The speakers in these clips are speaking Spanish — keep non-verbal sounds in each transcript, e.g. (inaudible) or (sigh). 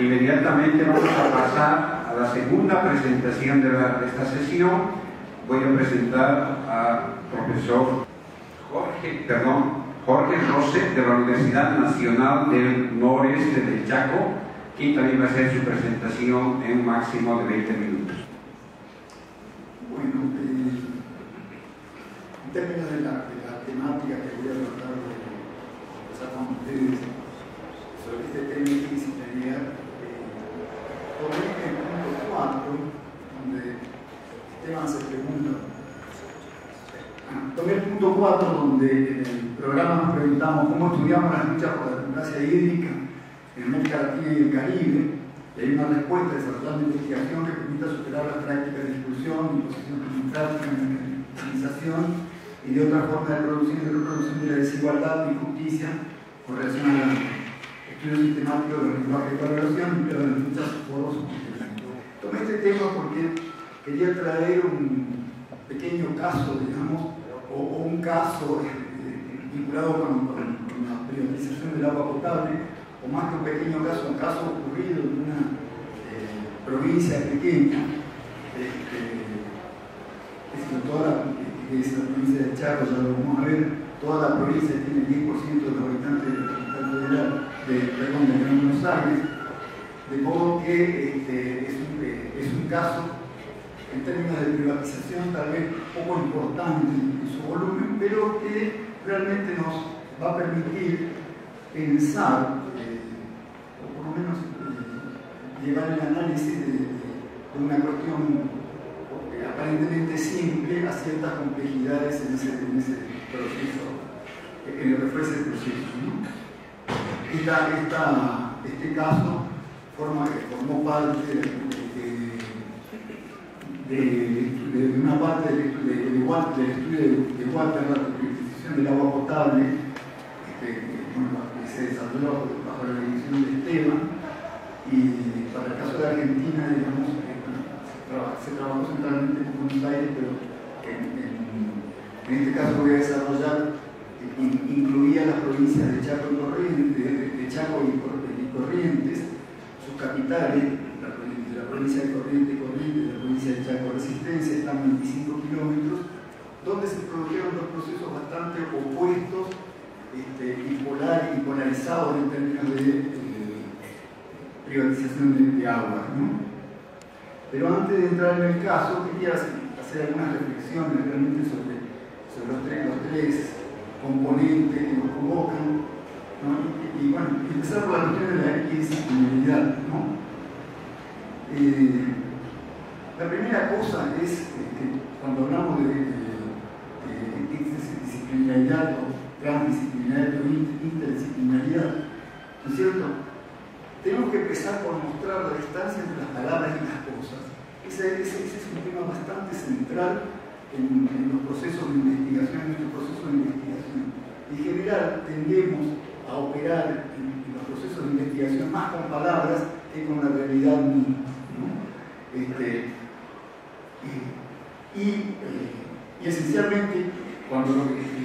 inmediatamente vamos a pasar a la segunda presentación de, de esta sesión. Voy a presentar al profesor Jorge, perdón, Jorge Rose de la Universidad Nacional del Noreste del Chaco, quien también va a hacer su presentación en un máximo de 20 minutos. Bueno, eh, en términos de la, de temática que voy a tratar de conversar con ustedes sobre este tema de disciplinaridad, tomé el punto 4, donde Esteban se pregunta tomé el punto 4 donde en el programa nos preguntamos cómo estudiamos las luchas por la democracia hídrica en América Latina y el Caribe. Y hay una respuesta desarrollando investigación que permita superar las prácticas de exclusión, imposición democrática, mecanización y de otra forma de producción y reproducción de la desigualdad y justicia con relación al estudio sistemático de los lenguajes de y de las luchas foros. Tomé este tema porque quería traer un pequeño caso, digamos, o, un caso eh, vinculado con, la privatización del agua potable, o más que un pequeño caso, un caso ocurrido en una eh, provincia pequeña, este, es toda la, es la provincia de Chaco, ya lo vamos a ver, toda la provincia tiene 10% de los habitantes de la capital federal, de, perdón, de Buenos Aires, de modo que este, es, un, eh, es un caso en términos de privatización tal vez poco importante en su volumen, pero que realmente nos va a permitir pensar, eh, o por lo menos eh, llevar el análisis de, una cuestión aparentemente simple a ciertas complejidades en ese, proceso, en lo que ese proceso. Este caso forma, formó parte de de, una parte del estudio de, de, Walter, de, la utilización del agua potable, este, que se desarrolló bajo la dirección de Esteban, y para el caso de Argentina, digamos, se trabajó centralmente en Buenos Aires, pero en, en, este caso voy a desarrollar, incluía las provincias de Chaco y Corrientes, de, Chaco y, Corrientes, sus capitales, la, la provincia de Corrientes y Corrientes, de Chaco Resistencia, están 25 kilómetros, donde se produjeron dos procesos bastante opuestos, este, y polarizados en términos de eh, privatización de, agua. Pero antes de entrar en el caso, quería hacer algunas reflexiones realmente sobre, los, tres, componentes que nos convocan. Y, bueno, empezar por la cuestión de la equidisciplinaridad. ¿no? Eh, la primera cosa es que cuando hablamos de, interdisciplinaridad o transdisciplinaridad o interdisciplinaridad, ¿no es cierto? Tenemos que empezar por mostrar la distancia entre las palabras y las cosas. Ese, es un tema bastante central en, los procesos de investigación, en nuestro proceso de investigación. En general tendemos a operar en, los procesos de investigación más con palabras que con la realidad misma. Este, y, y, esencialmente, cuando,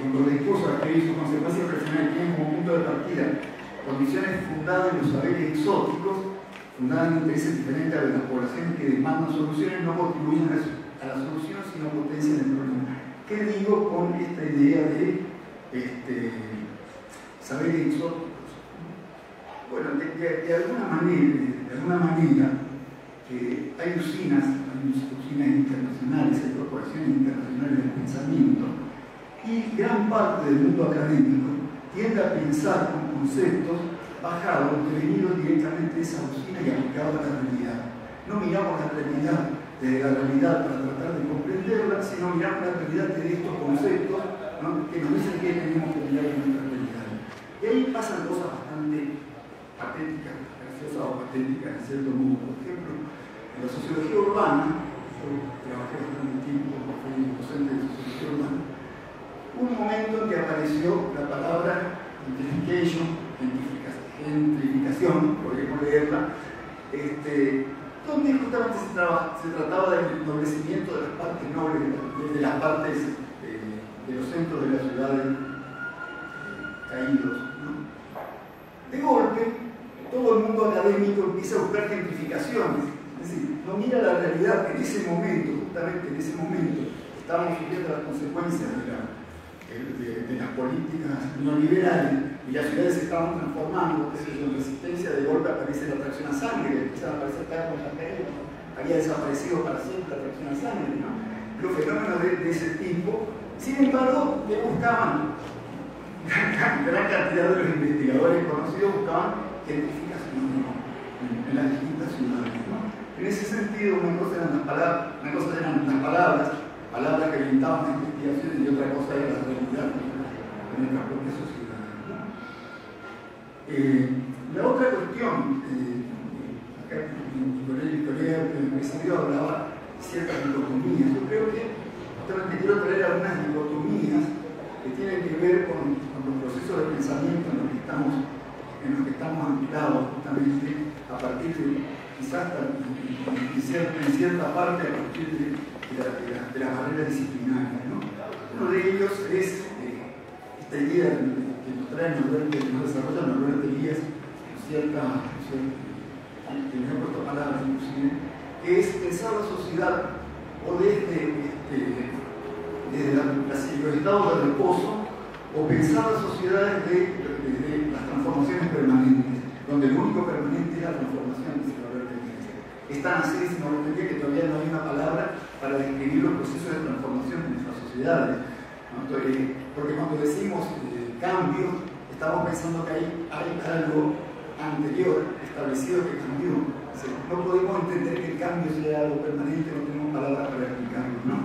cuando los discursos que su consecuencia personal tienen como punto de partida condiciones fundadas en los saberes exóticos, fundadas en intereses diferentes a las poblaciones que demandan soluciones, no contribuyen a la solución, sino potencian el problema. ¿Qué digo con esta idea de este, saberes exóticos? Bueno, de, alguna manera, de alguna manera, hay usinas usinas internacionales, hay corporaciones internacionales de pensamiento, y gran parte del mundo académico tiende a pensar con conceptos bajados, devenidos directamente de esa usina y aplicados a la realidad. No miramos la realidad desde la realidad para tratar de comprenderla, sino miramos la realidad de estos conceptos que nos dicen que tenemos que mirar en nuestra realidad. Y ahí pasan cosas bastante patéticas, graciosas o patéticas en cierto modo. Por ejemplo, en la sociología urbana, yo trabajé bastante tiempo, fui docente de sociología urbana, un momento en que apareció la palabra gentrification, gentrificación, podríamos leerla, este, donde justamente se, se, trataba del ennoblecimiento de las partes nobles, de, las partes de, los centros de las ciudades eh, caídos. De golpe, todo el mundo académico empieza a buscar gentrificaciones. Es decir, no mira la realidad que en ese momento, justamente en ese momento, estamos viviendo las consecuencias de, las políticas neoliberales y las ciudades se estaban transformando, que en resistencia de golpe aparece la atracción a sangre, empiezan a aparecer carros en había desaparecido para siempre la atracción a sangre, ¿no? Los fenómenos de, ese tipo, sin embargo, que buscaban (laughs) gran cantidad de los investigadores conocidos buscaban gentrificación en, las distintas ciudades. En ese sentido, una cosa eran las palabras, cosa eran las palabras, palabras que orientaban las investigaciones y otra cosa era la realidad de nuestra propia sociedad. Eh, la otra cuestión, eh, acá el colega que me hablaba de ciertas dicotomías. Yo creo que justamente quiero traer algunas dicotomías que tienen que ver con, los procesos de pensamiento en los que estamos, en los que estamos anclados justamente a partir de, quizás en, cierta, parte a partir de, de, las barreras disciplinarias. ¿no? Uno de ellos es eh, esta idea que nos trae Norberto, que nos desarrolla Norberto Elías, cierta, cierta que me he puesto palabras inclusive, que es pensar la sociedad o desde, este, desde los estados de reposo o pensar las sociedades desde, las transformaciones permanentes, donde el único permanente es la transformación, dice Roberto Es tan así, dice que todavía no hay una palabra para describir los procesos de transformación de nuestras sociedades. porque cuando decimos eh, cambio, estamos pensando que hay, hay algo anterior establecido que cambió. no podemos entender que el cambio sea algo permanente, no tenemos palabras para explicarlo. ¿no?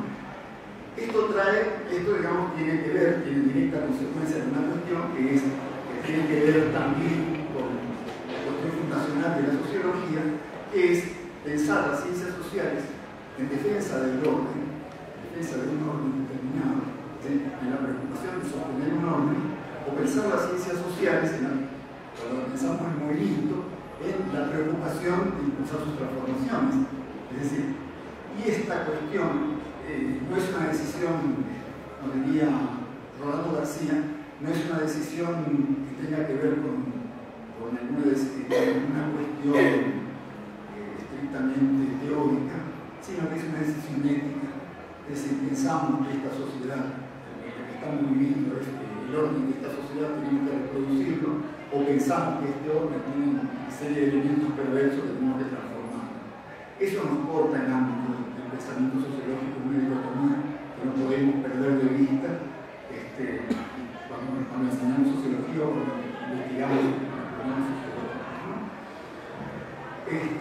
Esto trae, esto digamos tiene que ver, tiene directa consecuencia de una cuestión que, es, que tiene que ver también con la cuestión fundacional de la sociología, que es pensar las ciencias sociales en defensa del orden, en defensa de un orden determinado, en la preocupación de sostener un orden, o pensar las ciencias sociales en la cuando pensamos en movimiento, en la preocupación de impulsar sus transformaciones. Es decir, y esta cuestión eh, no es una decisión, como diría Rolando García, no es una decisión que tenga que ver con, con alguna, una cuestión eh, estrictamente teórica, sino que es una decisión ética. Es decir, pensamos que esta sociedad, que estamos viviendo, el orden de esta sociedad, tenemos que reproducirlo o pensamos que este orden tiene una serie de elementos perversos que tenemos que transformar. Eso nos corta el ámbito del pensamiento sociológico, una dicotomía que no podemos perder de vista este, cuando, cuando, enseñamos sociología o cuando investigamos problemas sociológicos. En,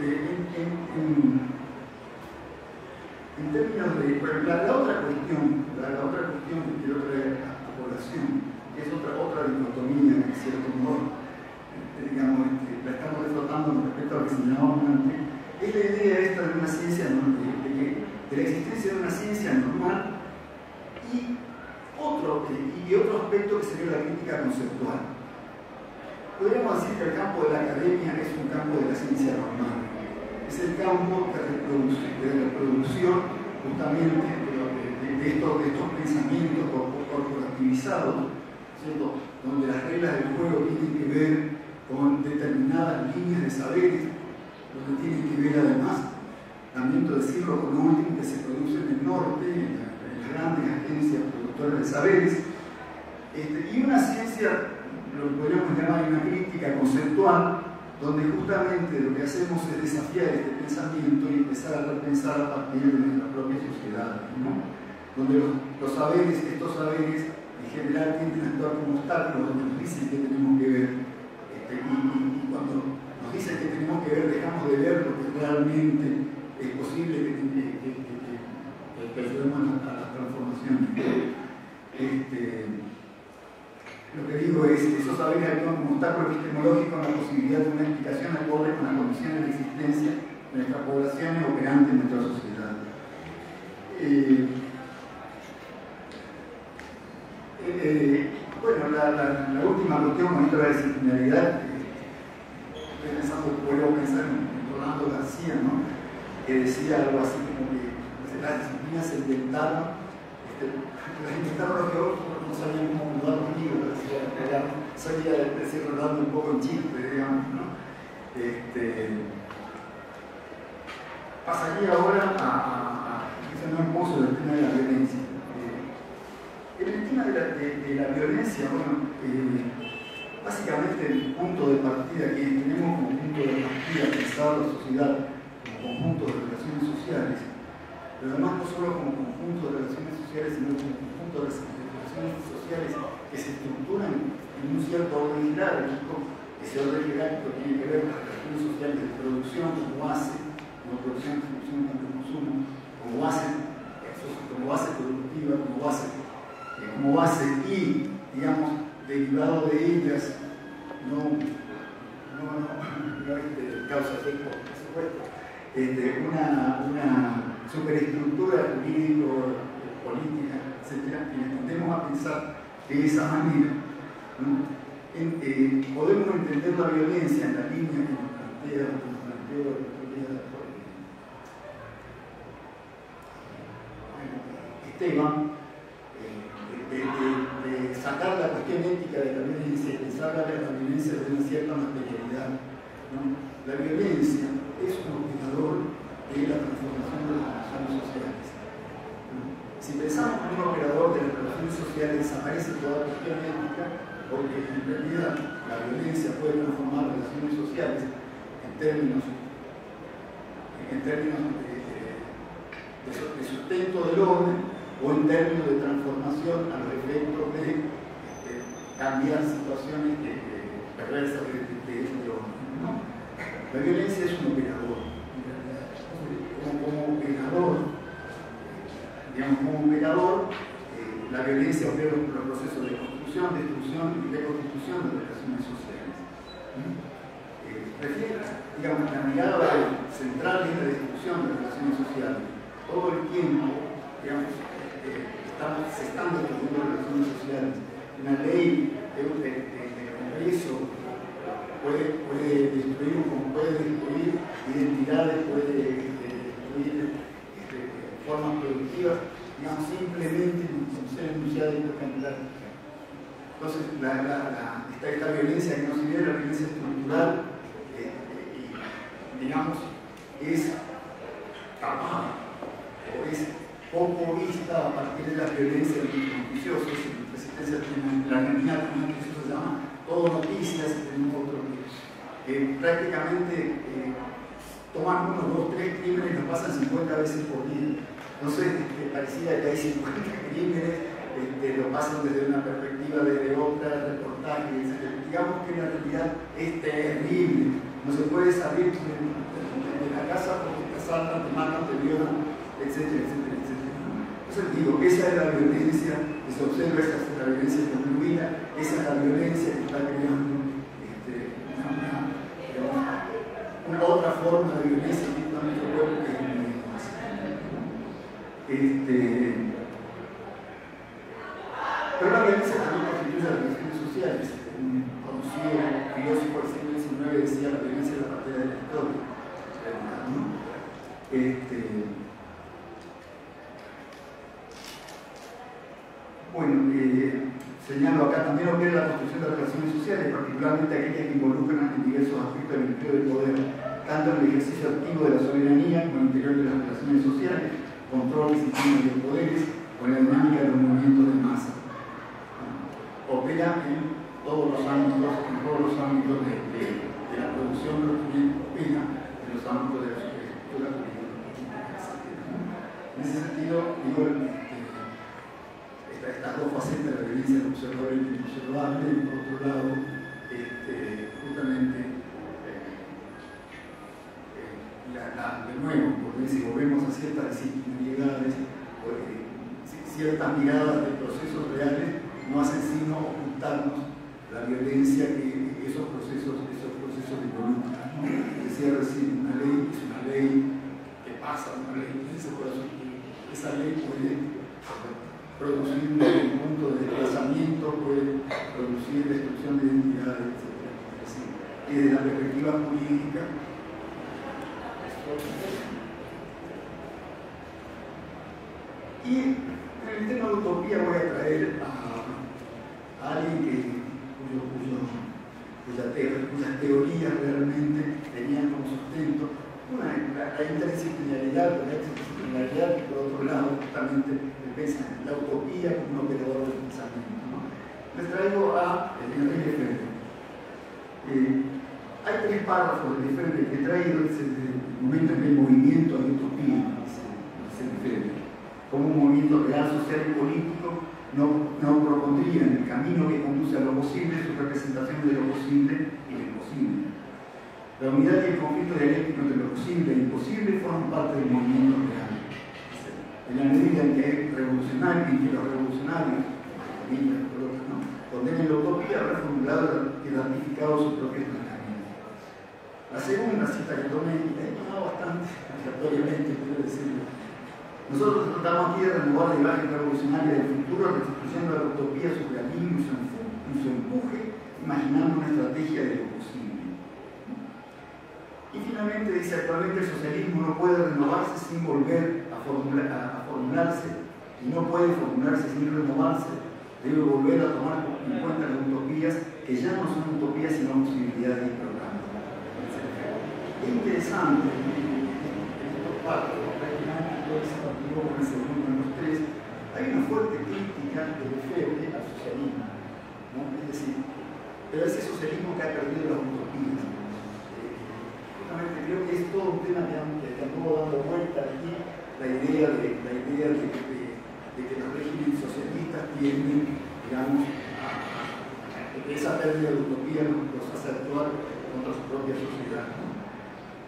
términos de. la, otra cuestión, la, otra cuestión que quiero traer a la población, que es otra, otra cierto modo, digamos, este, la estamos reflotando respecto a lo que señalábamos antes, es la idea esta de una ciencia normal, de, la existencia de una ciencia normal y otro, y otro aspecto que sería la crítica conceptual. Podríamos decir que el campo de la academia es un campo de la ciencia normal, es el campo de, reproducción justamente de, estos, pensamientos corporativizados, donde las reglas del juego tienen que ver con determinadas líneas de saberes, lo que tiene que ver además, también decirlo con lo último que se produce en el norte, en, las grandes agencias productoras de saberes, este, y una ciencia, lo que podríamos llamar una crítica conceptual, donde justamente lo que hacemos es desafiar este pensamiento y empezar a repensar a partir de nuestra propia sociedad, donde los, saberes, estos saberes general tienden a actuar como obstáculos, donde nos dicen que tenemos que ver y, cuando nos dicen que tenemos que ver, dejamos de ver lo que realmente es posible que, que, que, a, las transformaciones. Este, lo que digo es esos saberes actúan como obstáculo epistemológico en la posibilidad de una explicación acorde con las condiciones de existencia de nuestras poblaciones operantes en nuestra sociedad. Eh, eh, eh bueno, la, última cuestión esto de la disciplinaridad, estoy pensando, vuelvo a pensar en Rolando García, ¿no? que decía algo así como que las disciplinas se inventaron, este, (laughs) las inventaron los geólogos, no sabían cómo mudar un libro, salía de decir Rolando un poco en chiste, digamos, ¿no? Este, pasaría ahora a, a, a un poco del tema de la violencia. Tema de la, violencia, bueno, eh, básicamente el punto de partida que tenemos como punto de partida pensar la sociedad como conjunto de relaciones sociales, pero además no solo como conjunto de relaciones sociales, sino como conjunto de relaciones sociales que se estructuran en un cierto orden jerárquico, ese orden jerárquico tiene que ver con las relaciones sociales de producción como base, como producción, distribución, consumo, como base, como base productiva, como base, como base y, digamos, derivado de ellas, no, no, no, no (laughs) este, causa efecto, por supuesto, este, una, una superestructura jurídico, política, etc., y tendemos a pensar de esa manera, eh, podemos entender la violencia en la línea que nos plantea, que nos planteó Esteban, eh, de, de, sacar la cuestión ética de la violencia y pensar la violencia de una cierta materialidad. ¿no? La violencia es un operador de la transformación de las relaciones sociales. Si pensamos en un operador de las relaciones sociales, desaparece toda cuestión ética porque en realidad la violencia puede transformar relaciones sociales en términos, de, sustento del orden o en términos de transformación a los efectos de, cambiar situaciones perversas de, este orden. La violencia es un operador, como, operador, digamos, como operador, eh, la violencia opera los procesos de destrucción y reconstitución de relaciones sociales. Eh, refiere, digamos, la mirada central es la destrucción de relaciones sociales. Todo el tiempo, digamos, eh, estamos, se están destruyendo relaciones sociales. Una ley de, de, de puede, puede destruir, puede destruir identidades, puede destruir este, formas productivas, digamos, simplemente sin ser enunciada y candidato. Entonces, la, la, esta, violencia que no se ve, la violencia estructural, eh, eh, digamos, es tapada o es poco vista a partir de las violencias noticiosos. En resistencia en la Argentina también eso se llama todo noticias, tenemos otro que prácticamente eh, toman uno, dos, tres crímenes y nos pasan 50 veces por día. Entonces, este, parecía que hay 50 crímenes este, lo pasan desde una perspectiva, desde otra, reportaje, etc. Digamos que la realidad es No se puede salir de, la casa porque te asaltan, te matan, te violan, etcétera, etcétera, etcétera. Entonces digo, esa es la violencia que se observa, esa es la violencia concluida, esa es la violencia que está creando este, una, otra forma de violencia que está nuestro cuerpo que es este, pero la violencia también constituye las relaciones sociales. Un conocido filósofo decía la violencia es la parte de la historia. Este, bueno, eh, señalo acá también es la construcción de relaciones sociales, particularmente aquellas que involucran en diversos aspectos del empleo del poder, tanto en el ejercicio activo de la soberanía como en el interior de las relaciones sociales, control y sistemas de poderes o la dinámica de los movimientos de masa opera en todos los ámbitos, en todos los ámbitos de, la producción, pero también opera en los ámbitos de la superestructura En ese sentido, digo, este, estas dos facetas de la violencia del y del observable, y por otro lado, este, justamente, eh, eh, de nuevo, porque si volvemos a ciertas disciplinariedades, eh, ciertas miradas de procesos reales, no hacen sino ocultarnos la violencia que esos procesos, esos procesos involucran. ¿no? Decía recién, una ley una ley que pasa, una ley que Esa ley puede producir un conjunto de desplazamiento, puede producir destrucción de identidades, etc. Y desde la perspectiva jurídica, y en el tema de utopía voy a traer a alguien que, cuyo, cuyo cuyas teorías realmente tenían como sustento una, la, la interdisciplinaridad, la interdisciplinaridad por otro lado justamente la utopía como un operador del pensamiento. Les traigo a Enrique Lefebvre. Eh, hay tres párrafos de Lefebvre que he traído desde el momento en que el movimiento de utopía, dice como un movimiento real, social y político no, no propondría en el camino que conduce a lo posible su representación de lo posible y lo imposible la unidad y el conflicto dialéctico entre lo posible e imposible forman parte del movimiento real. En la medida en que hay revolucionarios, en que los revolucionarios, ¿no? condenen la utopía, habrán formulado y ratificado sus propios planteamientos. La segunda cita que tomé, y la he tomado bastante (laughs) aleatoriamente, quiero decirlo, nosotros tratamos aquí de renovar la imagen revolucionaria del futuro, restituyendo la utopía su realismo y su empuje, imaginando una estrategia de lo posible. Y finalmente dice, actualmente el socialismo no puede renovarse sin volver a, formularse y no puede formularse sin renovarse, debe volver a tomar en cuenta las utopías que ya no son utopías sino posibilidades y programas. Es interesante estos cuatro, el segundo en los tres, hay una fuerte crítica de Lefebvre al socialismo, es decir, pero ese socialismo que ha perdido las utopías creo que es todo un tema que, que anduvo dando vuelta aquí, la idea de, de, que los regímenes socialistas tienden, digamos, que esa pérdida de utopía los hace actuar contra su propia sociedad.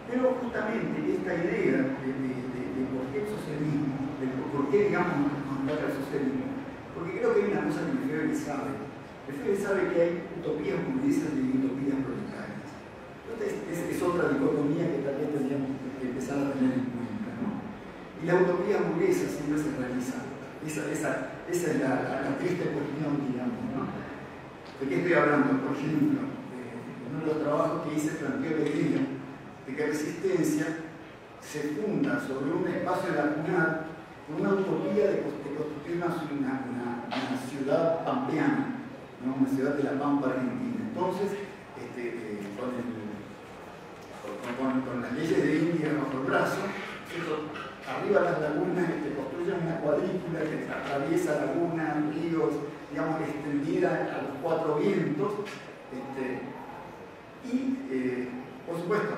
Pero justamente esta idea de, qué el socialismo, de por qué, digamos, mandar al socialismo, porque creo que hay una cosa que Lefebvre sabe. Lefebvre sabe que hay utopías burguesas y utopías proletarias es, otra dicotomía que también tendríamos que empezar a tener en cuenta. ¿no? Y la utopía burguesa siempre se realiza. Esa, esa, esa es la, la, triste cuestión, digamos. ¿no? ¿De qué estoy hablando? Por ejemplo, en uno de los trabajos que hice planteó la idea de que resistencia se funda sobre un espacio lacunal con una utopía de, construir una, una, ciudad pampeana, una ciudad de la Pampa Argentina. Entonces, este, eh, con, las leyes de India bajo el brazo, arriba las lagunas este, construyen una cuadrícula que atraviesa lagunas, ríos, digamos, extendida a los cuatro vientos, este, y eh, por supuesto,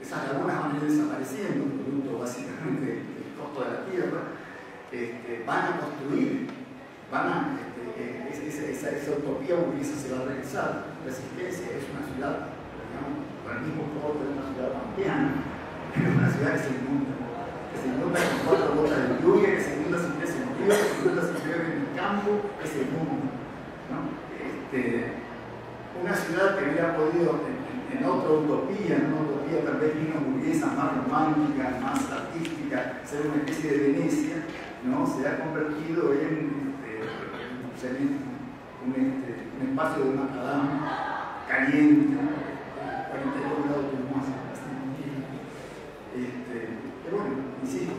esas lagunas van a ir desapareciendo, producto básicamente de la tierra, este, van a construir, van a, eh, esa, utopía burguesa se va a realizar. Resistencia es una ciudad, digamos, con el mismo color de una ciudad pampeana, pero una ciudad que se inunda, que se inunda con cuatro gotas de lluvia, que se inunda sin en río, que se inunda sin llueve en el campo, que se inunda. ¿no? Este, una ciudad que hubiera podido, en, en, otra utopía, en una utopía tal vez menos burguesa, más romántica, más artística, ser una especie de Venecia, ¿no? se ha convertido en, este, un, este, un, espacio de macadam caliente, 42 grados de más. Pero bueno, insisto,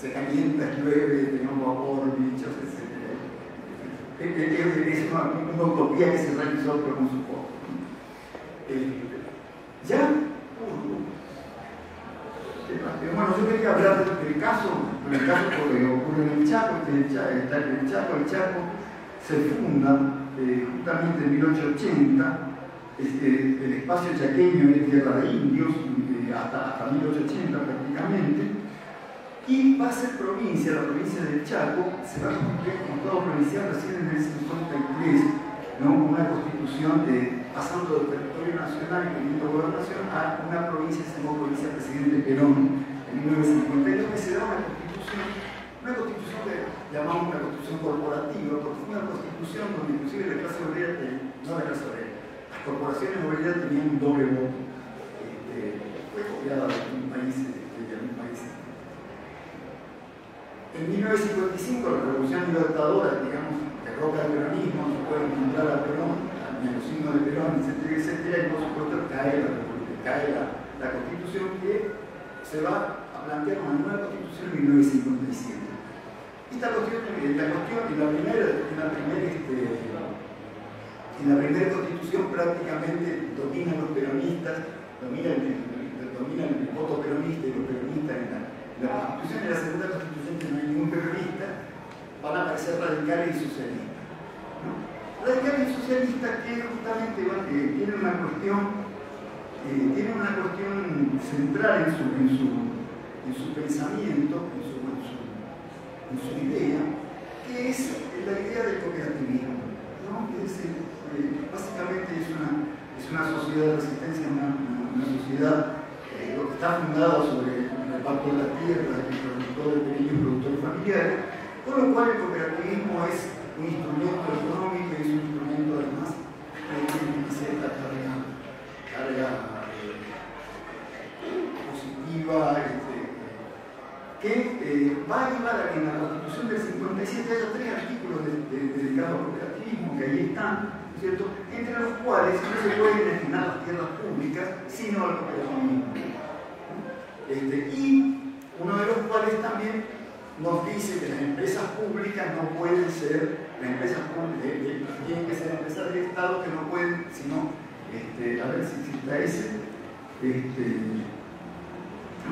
se calienta, llueve, tenemos vapor, bichos, etc. Es una, una utopía que se realizó pero con su. Eh, ¿Ya? Bueno, yo quería hablar del caso, del caso que ocurre en el Chaco, el Chaco, el Chaco, el Chaco se funda eh, justamente en 1880 este, el espacio chaqueño es tierra de indios, eh, hasta, hasta 1880 prácticamente, y va a ser provincia, la provincia del Chaco, se va a constituir como Estado provincial recién en el 53, ¿no? una constitución de, pasando del territorio nacional y teniendo gobernación a una provincia, se llamó provincia presidente Perón en 1952, que se da una constitución, una constitución que llamamos una constitución corporativa, porque fue una constitución donde inclusive la clase obrera, no la clase obrera, corporaciones obreras tenían un doble voto. Este, fue copiada de un país, de un país. En 1955, la revolución libertadora, digamos, derroca el peronismo, se puede encontrar a Perón, a los signos de Perón, etcétera, etcétera, y por supuesto cae la cae la constitución que se va a plantear una nueva constitución en 1957. Esta cuestión, la cuestión y la primera, la primera este, En la primera constitución prácticamente dominan los peronistas, dominan el, voto peronista y los peronistas en la, constitución. En la segunda constitución, que no hay ningún peronista, van a aparecer radicales y socialistas. Radicales y socialistas que justamente tienen una cuestión, eh, tienen una cuestión central en su, en su, en su pensamiento, en su, en su, idea, que es la idea del cooperativismo. eh, básicamente es una, es una sociedad de resistencia, una, una sociedad eh, que está fundada sobre el pacto de la tierra, el productor de pequeños productores familiares, con lo cual el cooperativismo es un instrumento económico y es un instrumento además que tiene cierta carga, carga eh, positiva, este, que eh, va a llevar a que en la Constitución del 57 haya tres artículos dedicados al cooperativismo, que ahí están, ¿cierto? entre los cuales no se pueden destinar las tierras públicas, sino al cooperativismo. Este, y uno de los cuales también nos dice que las empresas públicas no pueden ser, las empresas públicas tienen que ser empresas del Estado que no pueden, sino, este, a ver si, está ese, este,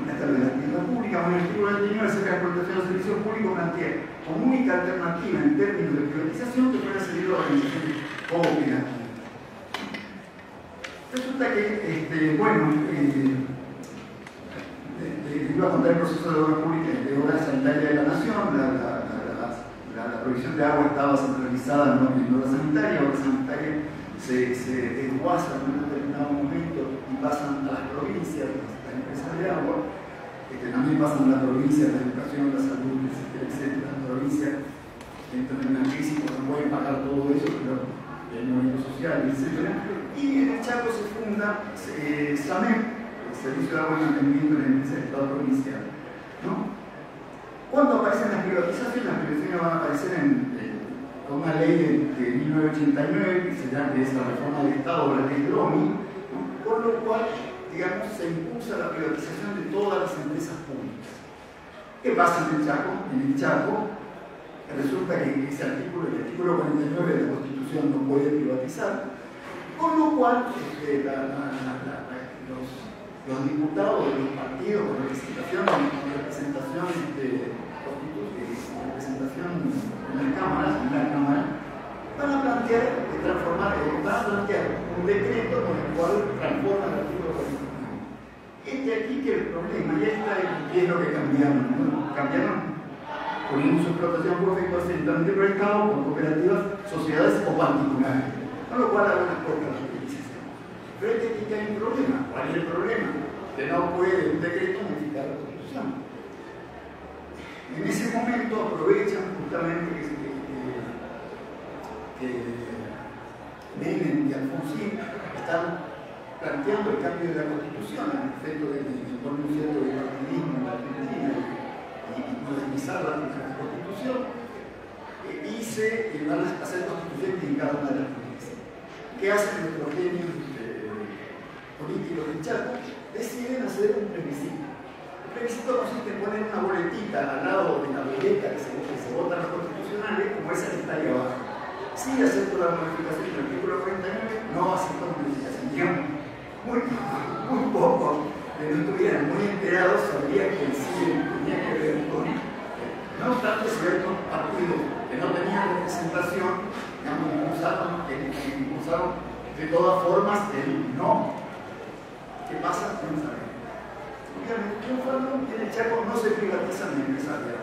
esta de la actividad pública, bueno, el artículo 29 acerca de la protección de los servicios públicos plantea como única alternativa en términos de privatización que pueda seguir la organización cooperativa. Resulta que, este, bueno, eh, iba a contar el proceso de obra pública de obra sanitaria de la nación, la, la, provisión de agua estaba centralizada en la obra sanitaria, obra sanitaria se desguaza en un determinado momento y pasan a las provincias, las empresas de agua, que también pasan a las provincias, la educación, la salud, etcétera, etcétera, las provincias entran en una crisis porque no pueden pagar todo eso, pero el movimiento social, etcétera. Y en el Chaco se funda eh, SAMEP, Servicio de Agua y Mantenimiento de la Estado Provincial. ¿no? Cuando aparecen las privatizaciones, las privatizaciones van a aparecer en, con una ley de, 1989, que se llama es la reforma del Estado, la ley de OMI, por lo cual, digamos, se impulsa la privatización de todas las empresas públicas. ¿Qué pasa en el Chaco? En el Chaco resulta que ese artículo, el artículo 49 de la Constitución no puede privatizar, con lo cual este, los los diputados de los partidos con representación, representación, de, representación en la Cámara, en la Cámara, van a plantear transformar, eh, van a plantear un decreto con el cual transforma el artículo 49. Este aquí que es el problema, y esta es lo que cambiaron, ¿no? cambiaron poniendo su explotación asentamiento por Estado, con cooperativas, sociedades o particulares, con lo cual algunas cosas pero es que aquí hay un problema. ¿Cuál es el problema? Que no puede un decreto modificar la Constitución. En ese momento aprovechan justamente que, que, y Alfonsín están planteando el cambio de la Constitución al efecto de que se pone un cierto partidismo en la Argentina y, modernizar la, Constitución eh, se van a hacer constituyentes en cada una de las provincias. ¿Qué hacen nuestros genios políticos del Chaco, deciden hacer un plebiscito. El plebiscito consiste en poner una boletita al lado de la boleta que se, que se los constitucionales, como esa que está ahí abajo. Sí acepto la modificación del artículo 49, no acepto la modificación. Digamos, muy, muy no estuvieran muy enterados sabría que sí tenía que ver con. No obstante, ciertos partidos que no tenían representación, digamos, impulsaron, impulsaron de todas formas el no ¿Qué pasa? No sabemos. Obviamente, en el Chaco no se privatizan empresarios.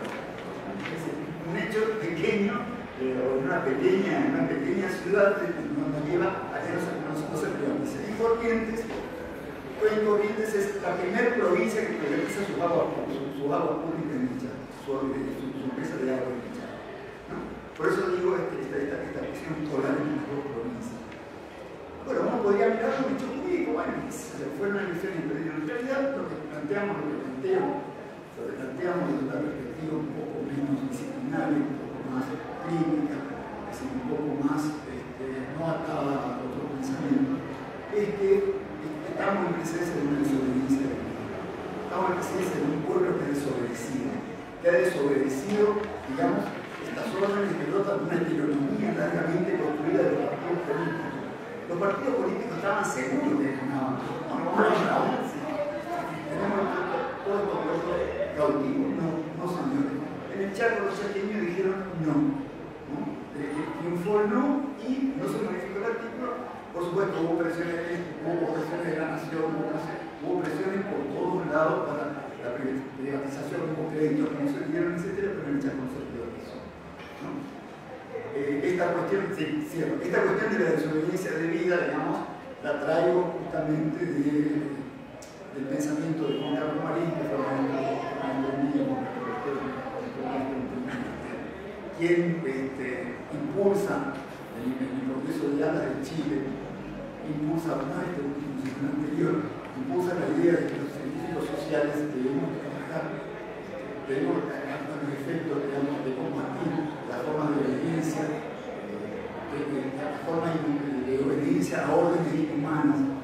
Es un hecho pequeño, eh, o en una pequeña, una pequeña ciudad no nos lleva a que no se, no, se Es la primera provincia que privatiza su agua, su, agua pública en el Chaco, su, empresa de agua en Chaco. ¿no? Por eso digo esta, esta, esta, esta visión polar en las dos provincias. Bueno, uno podría mirar un hecho público, bueno, se fue una elección pero en realidad lo que planteamos, lo que planteamos, lo que planteamos desde una perspectiva un poco menos disciplinaria, un poco más crítica, es decir, un poco más este, no atada a otro pensamiento, es que estamos en presencia de una desobediencia de Estamos en presencia de un pueblo que ha desobedecido, que ha desobedecido, digamos, estas órdenes que brotan de una economía largamente construida de los partidos políticos los partidos políticos estaban seguros de que. No, no ganar. Tenemos todo el pueblo cautivo. No, no señores. En el Chaco los chaqueños dijeron no. ¿no? Triunfó el no y no se modificó el artículo. Por supuesto, hubo presiones, hubo presiones de la nación, hubo presiones por todos lados para la privatización, hubo créditos que no se dieron, etc., pero el Chaco no se privatizó. ¿no? Eh, esta, cuestión, sí, esta cuestión de la desobediencia de vida, digamos, la traigo justamente de, del pensamiento de Juan Carlos Marín, que fue el quien este, impulsa en el proceso de Alas de Chile, impulsa, este último, sino el anterior, impulsa la idea de que los científicos sociales debemos trabajar, debemos trabajar los efectos, digamos, de combatir las formas de obediencia, de, de, de, formas de, de obediencia a órdenes inhumanas